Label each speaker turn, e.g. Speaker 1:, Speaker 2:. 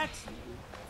Speaker 1: Excellent.